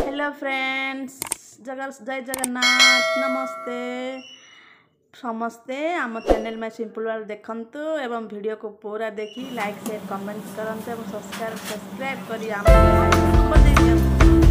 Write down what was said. hello friends জগা জয় জগন্নাথ নমস্তে ସମସ୍ତେ ଆମ ଚ୍ୟାନେଲ୍ ମାଇ ସିମ୍ପଲ୍ ୱାର୍ଲ୍ଡ ଦେଖନ୍ତୁ ଏବଂ ଭିଡ଼ିଓକୁ ପୁରା ଦେଖି ଲାଇକ୍ ସେୟାର କମେଣ୍ଟ କରନ୍ତୁ ଏବଂ ସବସ୍କ୍ରାଇବ୍ ସବସ୍କ୍ରାଇବ୍ କରି ଆମ ଦେଇଦିଅନ୍ତୁ